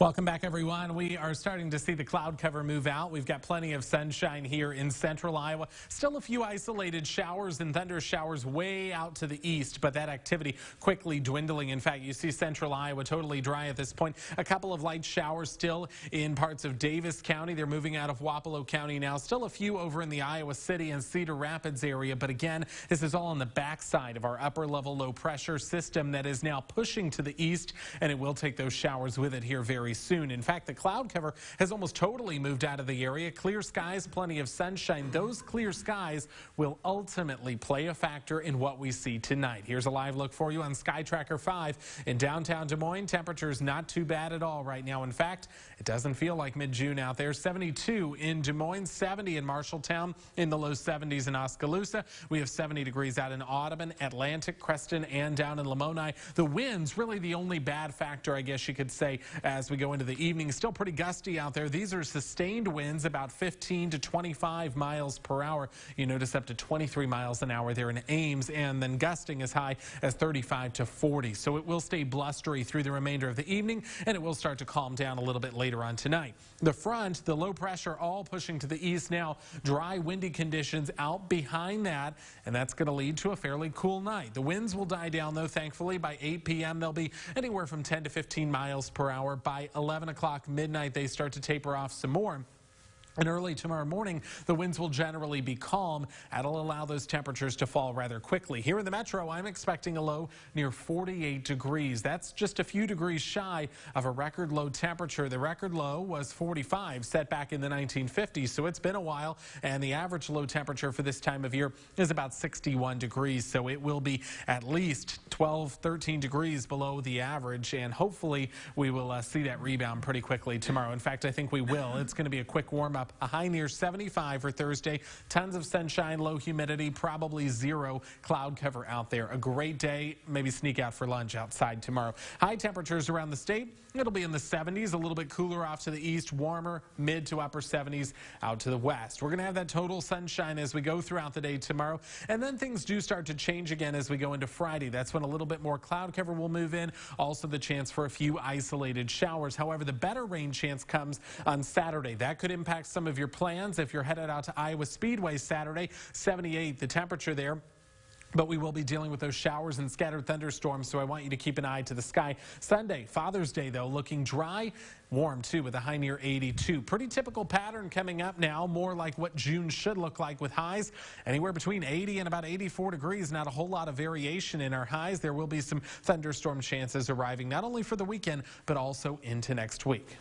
Welcome back, everyone. We are starting to see the cloud cover move out. We've got plenty of sunshine here in central Iowa. Still a few isolated showers and thunder showers way out to the east, but that activity quickly dwindling. In fact, you see central Iowa totally dry at this point. A couple of light showers still in parts of Davis County. They're moving out of Wapello County now. Still a few over in the Iowa City and Cedar Rapids area, but again, this is all on the backside of our upper level low pressure system that is now pushing to the east, and it will take those showers with it here very very soon. In fact, the cloud cover has almost totally moved out of the area. Clear skies, plenty of sunshine. Those clear skies will ultimately play a factor in what we see tonight. Here's a live look for you on Sky Tracker 5 in downtown Des Moines. Temperatures not too bad at all right now. In fact, it doesn't feel like mid-June out there. 72 in Des Moines, 70 in Marshalltown, in the low 70s in Oskaloosa. We have 70 degrees out in Audubon, Atlantic, Creston, and down in Lamoni. The winds really the only bad factor, I guess you could say, as we go into the evening. Still pretty gusty out there. These are sustained winds about 15 to 25 miles per hour. You notice up to 23 miles an hour there in Ames and then gusting as high as 35 to 40. So it will stay blustery through the remainder of the evening and it will start to calm down a little bit later on tonight. The front, the low pressure all pushing to the east now. Dry, windy conditions out behind that and that's going to lead to a fairly cool night. The winds will die down though thankfully by 8 p.m. They'll be anywhere from 10 to 15 miles per hour by 11 o'clock midnight, they start to taper off some more. And early tomorrow morning, the winds will generally be calm. That'll allow those temperatures to fall rather quickly. Here in the metro, I'm expecting a low near 48 degrees. That's just a few degrees shy of a record low temperature. The record low was 45, set back in the 1950s, so it's been a while. And the average low temperature for this time of year is about 61 degrees, so it will be at least 12, 13 degrees below the average. And hopefully, we will uh, see that rebound pretty quickly tomorrow. In fact, I think we will. It's going to be a quick warm up a high near 75 for Thursday. Tons of sunshine, low humidity, probably zero cloud cover out there. A great day. Maybe sneak out for lunch outside tomorrow. High temperatures around the state. It'll be in the 70s, a little bit cooler off to the east, warmer mid to upper 70s out to the west. We're going to have that total sunshine as we go throughout the day tomorrow. And then things do start to change again as we go into Friday. That's when a little bit more cloud cover will move in. Also the chance for a few isolated showers. However, the better rain chance comes on Saturday. That could impact some of your plans if you're headed out to Iowa Speedway Saturday. 78 the temperature there. But we will be dealing with those showers and scattered thunderstorms, so I want you to keep an eye to the sky. Sunday, Father's Day, though, looking dry, warm, too, with a high near 82. Pretty typical pattern coming up now, more like what June should look like with highs anywhere between 80 and about 84 degrees. Not a whole lot of variation in our highs. There will be some thunderstorm chances arriving not only for the weekend, but also into next week.